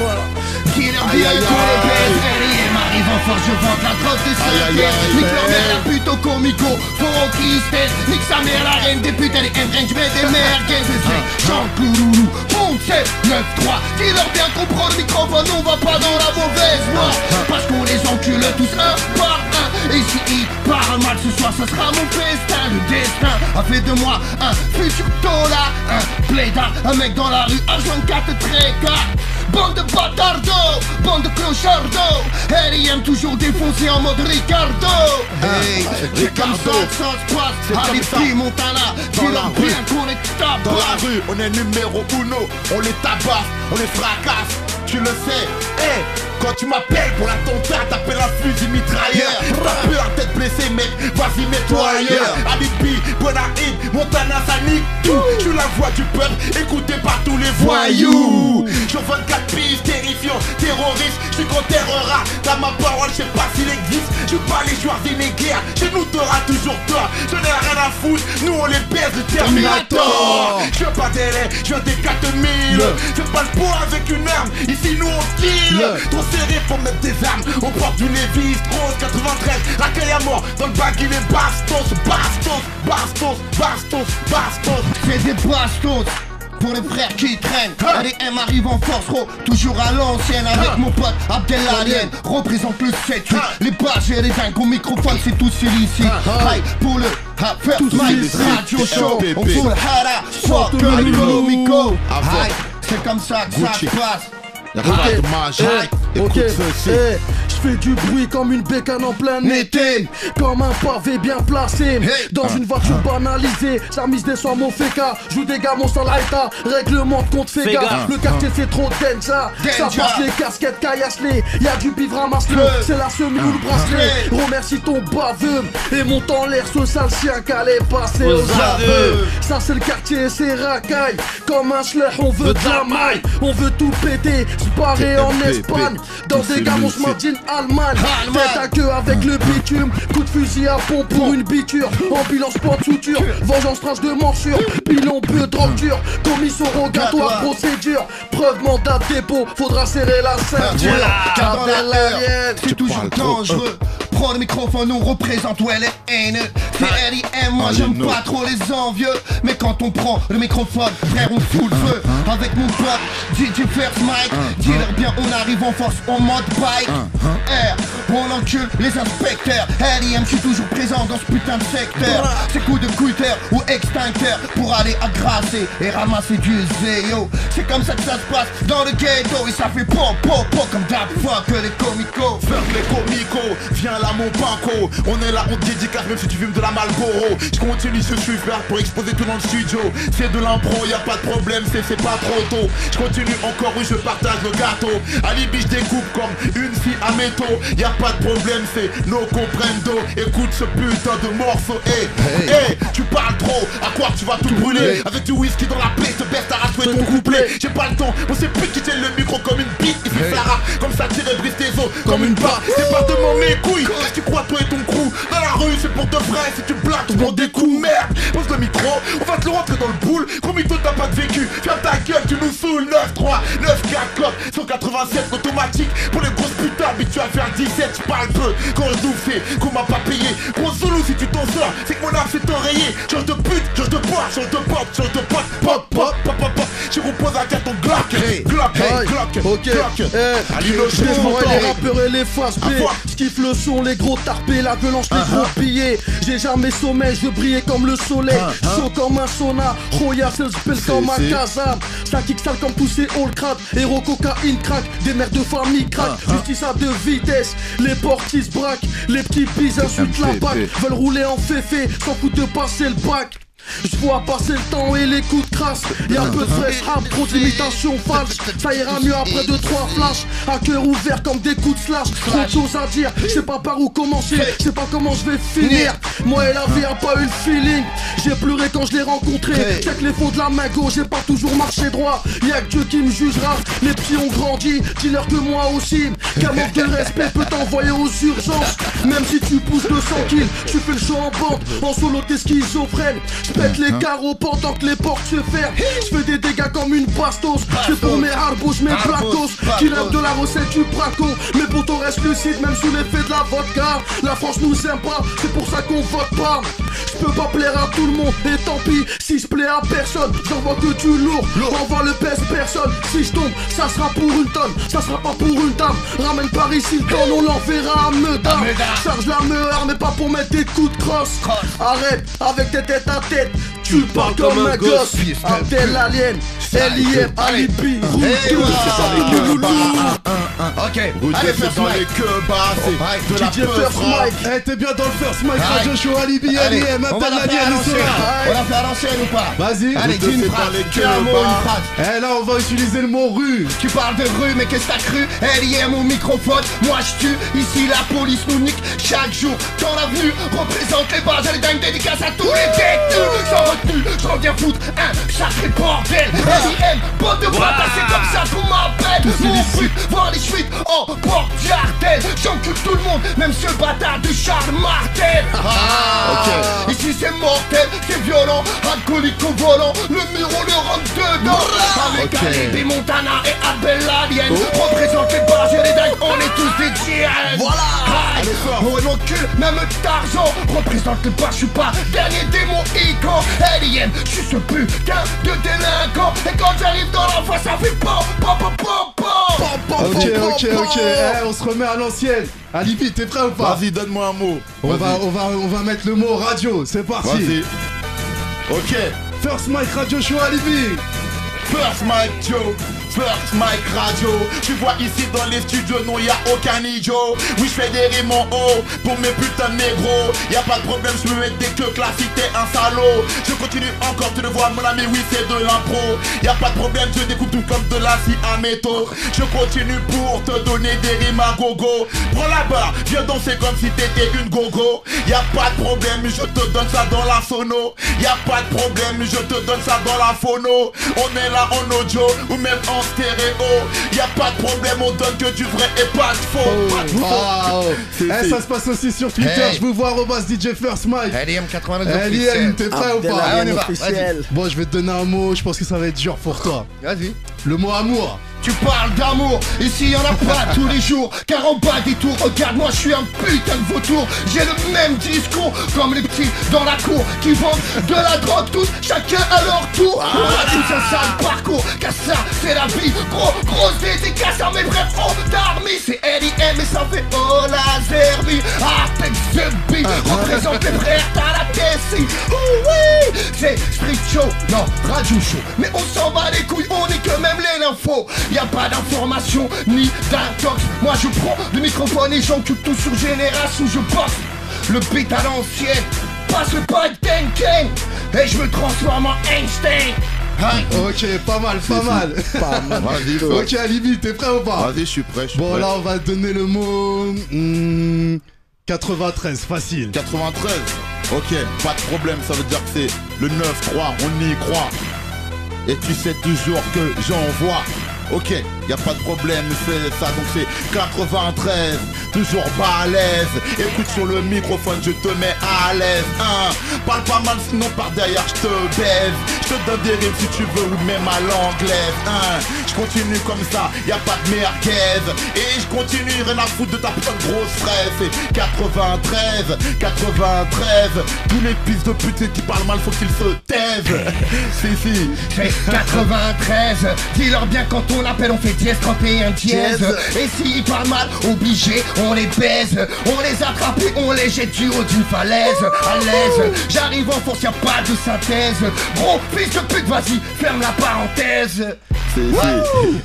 Killer bien tous les baisses R.I.M. arrive en force, je vante la drogue de Saint-Pierre. Nique leur mère la pute au comico. Qui se Nique sa mère la reine des putes Elle est M-Range, j'mets des merguez C'est? Jean Clouloulou, Ponte 7, 9, 3 Dis-leur bien qu'on prend le microphone On va pas dans la mauvaise voie. Parce qu'on les encule tous un par un. Et si ils parlent mal ce soir, ça sera mon festin. Le destin a fait de moi un futur dollar. Un plaidard, un mec dans la rue H24 très gars Bande de bâtardos, bande de clochardos R.I.M. toujours défoncé en mode Ricardo. Hey, c'est comme ça que ça se passe. Allez, Montana, dis-leur bien qu'on est tabac Dans la rue, on est numéro uno, on les tabasse, on les fracasse, tu le sais. Eh, quand tu m'appelles pour l'attentat, t'appelles un fusil mitrailleur. T'as peur d'être blessé, mec, vas-y, mets-toi ailleurs. Alibi, Bonaïd, Montana, ça nique tout. Je suis la voix du peuple, écouté par tous les voyous. Sur 24 pistes, terrifiant, terroriste, je terreur Dans ma parole, je sais pas s'il existe. Je pas les joueurs d'inéguerre, chez nous t'auras toujours toi. Je n'ai rien à foutre, nous on les baise de Terminator. Je veux pas délai, je veux des 4000. Je passe pas avec une arme, ici nous on kill. Trop serré pour mettre des armes, on porte du Levis, Rose 93. Raquel à mort, dans le bac il est bastos, bastos, bastos, bastos, bastos. C'est des bastos pour les frères qui traînent. M arrive en force, gros, toujours à l'ancienne Avec mon pote Abdel Alien. Représente le 7 Les bases et les dingues au microphone c'est tous ici. Aïe pour le First Mic Radio Show. On fout le hara, fuck le c'est comme ça que ça se passe Écoute ceci. Fais du bruit comme une bécane en plein été. Comme un pavé bien placé. Dans une voiture banalisée. Sa mise des soins mon féca Joue des gamins sans l'aïta Règlement de compte féga Le quartier c'est trop dense Ça Ça passe les casquettes caillasse-les Y'a du bivre ramasse-le C'est la semi ou le bracelet. Remercie ton baveux Et monte en l'air ce sale chien qu'allait passer aux aveux. Ça c'est le quartier c'est racaille. Comme un schlech on veut de la maille. On veut tout péter. Se barrer en Espagne. Dans des gamins Martin Allemagne. Tête à queue avec le bitume. Coup de fusil à pompe pour une biture Ambulance point de suture Vengeance tranche de morsure. Pilon peu drogue dure. Commission rogatoire procédure. Preuve mandat dépôt. Faudra serrer la ceinture. Car dans la Abdel heure, Alien. c'est toujours dangereux. Prends le microphone, on représente. Ouais les haineux. C'est R.I.M, moi j'aime pas trop les envieux. Mais quand on prend le microphone, frère, on fout le feu. Avec mon pote, DJ First Mike. Dis-leur bien, on arrive en force, en mode bike. R, on encule les inspecteurs. Je suis toujours présent dans ce putain de secteur. C'est coup de cutter ou extincteur pour aller agrasser et ramasser du zéo. C'est comme ça que ça se passe dans le ghetto. Et ça fait pop, pop, pop comme d'hab fuck les comicos. Fuck les comicos, viens là mon banco On est là, on te dédicace même si tu fumes de la Malboro Je continue ce frère pour exposer tout dans le studio C'est de l'impro, y a pas de problème, c'est pas trop tôt Je continue encore, oui je partage le gâteau Alibi je découpe comme une fille à métaux Y a pas de problème, c'est no comprendo Écoute ce putain de morceau, hey, hey, tu parles trop, à quoi tu vas tout brûler? Avec du whisky dans la plaie, te baisse ta race, ton couplet. J'ai pas le temps, on sait plus qui tient le micro comme une bite. Il fait Sarah, comme ça tirer brise tes os Comme une barre, c'est pas de mes couilles Tu crois toi et ton crew? Dans la rue c'est pour de vrai. Si tu blagues tu prends des coups. Merde Pose le micro. On va te le rentrer dans le boule Gros mytho t'as pas de vécu. Ferme ta gueule tu nous saoules. 9-3 9-4 code 187 automatique. Pour les grosses putains habitués à faire 17 Je parle peu. Quand je nous fais qu'on m'a pas payé. Gros solo si tu t'en sors C'est que mon âme s'est enrayée. Change de pute Change de poids Change de pop Change de pote. Pop pop pop pop pop. Je repose à terre ton Glock. Glock Aïe, Glock Ok, Glock. Eh, je dévorais Show les rappeurs et les faces B À toi. Skiffe le son, les gros tarpés, la violence, les gros billets. J'ai jamais sommeil, je briller comme le soleil. Chaud comme un sauna, Roya c'est le spell comme un Ça kick sale comme pousser all crack Héros cocaïne crack, des mères de famille crack Justice à deux vitesses, les portis braquent. Les petits bis insultent la bac Veulent rouler en féfé, sans coup de passer le bac je vois passer le temps et les coups de crasse Y'a peu de fresh rap, trop d'imitations falses. Ça ira mieux après deux trois flashs. À cœur ouvert comme des coups de slash. Trop de choses à dire, je sais pas par où commencer. Je sais pas comment je vais finir. Moi et la vie a pas eu le feeling. J'ai pleuré quand je l'ai rencontré. Que les fonds de la main gauche, j'ai pas toujours marché droit. Y'a que Dieu qui me jugera. Les petits ont grandi, dis-leur que moi aussi Qu'un manque de respect peut t'envoyer aux urgences Même si tu pousses 200 kills, tu fais le show en bande En solo t'es schizophrène pète les carreaux pendant que les portes se ferment. Je fais des dégâts comme une bastos. C'est pour mes harbous, mes blacos. Qui rêvent de la recette du braco. Mes potos restent lucides, même sous l'effet de la vodka. La France nous aime pas, c'est pour ça qu'on vote pas. Je peux pas plaire à tout le monde, et tant pis si je plais à personne. J'envoie que du lourd, envoie le pèse personne. Si je tombe, ça sera pour une tonne, ça sera pas pour une dame. Ramène par ici le on l'enverra à Meudam. Charge la meilleure, mais pas pour mettre des coups de crosse. Arrête avec tes têtes à tête. Tu parles comme un gosse, un tel alien, LIM, alibi, roule Loulous. Ok, Rude allez, first dans les queues c'est de la DJ First Mike. Eh, t'es bien dans le first Allez. radio show Alibi lienne l'ancienne. sera. On la fait à l'ancienne ou pas Vas-y. Allez, dis une phrase, un mot, une phrase. Eh là, on va utiliser le mot rue. Tu parles de rue, mais qu'est-ce que t'as cru LIM au microphone, moi je tue Ici la police nous nique chaque jour Dans l'avenue, représente les bases Les dingues dédicaces à tous les détenus Sans retenue, je reviens foutre un sacré bordel LIM, bande de bâtards, c'est comme ça qu'on m'appelle Mon but, voir les fuites en porte jardin J'encule tout le monde, même ce bâtard de Charles Martel. Ah, Ici c'est mortel, c'est violent. Alcoolique au volant, le mur on le rentre dedans. Avec Ok. Alibi, Montana et Abel Alien Représente les barges les dingues, on est tous des GN Voilà. Allez. Oh mon cul, même Tarzan. Représente les barges, je suis pas dernier démon icon LIM, je suis ce putain de délinquant. Et quand j'arrive dans la voie, ça fait pom pom pom pom pom Ok, ok, ok. Eh, on se remet à l'ancienne. Alibi, t'es prêt ou pas Vas-y, donne-moi un mot. on va, on, va, on va mettre le mot radio. C'est parti. Vas-y. Ok. First mic radio show Alibi. First Mic Joe, First Mic Radio. Tu vois ici dans les studios, non, y a aucun idiot. Oui, je fais des rimes en haut pour mes putains de négros. Y a pas de problème, je me mets des queues classiques, t'es un salaud. Je continue encore, tu le vois, mon ami, oui, c'est de l'impro. Y a pas de problème, je découpe tout comme de la scie à métaux. Je continue pour te donner des rimes à gogo. Prends la barre, viens danser comme si t'étais une gogo. Y a pas de problème, je te donne ça dans la sono. Y a pas de problème, je te donne ça dans la phono. On est là en audio ou même en stéréo. Y a pas de problème, on donne que du vrai et pas de faux. Pas de faux. Wow. C'est- Eh, ça se passe aussi sur Twitter. Hey. Je vous vois, Robas DJ First Mic. LIM 89 Eh, Liam, t'es prêt ou pas? Allez, on y va, officiel. Bon, je vais te donner un mot. Je pense que ça va être dur pour toi. Vas-y Le mot amour. Tu parles d'amour, ici y en a pas tous les jours. Car en bas des tours, regarde moi je suis un putain de vautour. J'ai le même discours comme les petits dans la cour Qui vendent de la drogue tous, chacun à leur tour. On a tous un sale parcours, car ça c'est la vie. Gros, grosse dédicace à mes vrais fronts d'armée. C'est LIM et ça fait oh la zerbi Artex the beat, représente les frères Oh oui, c'est street show, non, radio show Mais on s'en bat les couilles, on est que même les l'info y a pas d'information ni d'intox Moi je prends le microphone et j'encule tout sur génération Je bosse le beat à l'ancienne Passe le pas Ken Et je me transforme en Einstein Hein? Ok, pas mal, pas mal. Vas-y, fais. ok, Alibi, t'es prêt ou pas? Vas-y, je suis prêt, je suis Bon, prêt. là, on va donner le mot. hmm, 93, facile. 93 Ok, pas de problème, ça veut dire que c'est le 9-3, on y croit. Et tu sais toujours que j'envoie. Ok, y a pas de problème, c'est ça, donc c'est 93, toujours pas à l'aise. Écoute sur le microphone, je te mets à l'aise. Hein. Parle pas mal, sinon par derrière je te baise. Je te donne des rimes si tu veux, ou même à l'anglaise. Hein. Je continue comme ça, y a pas de merguez. Et je continue, rien à foutre de ta de grosse fraise. C'est 93, 93. Tous les fils de pute qui parlent mal, faut qu'ils se taisent. si, si. C'est 93 Dis-leur bien quand on appelle on fait dièse 31 dièse. Et s'ils parlent mal, obligé, on les baise. On les attrape et on les jette du haut d'une falaise. À l'aise, j'arrive en force, y'a pas de synthèse. Gros fils de pute, vas-y, ferme la parenthèse. C'est, c'est.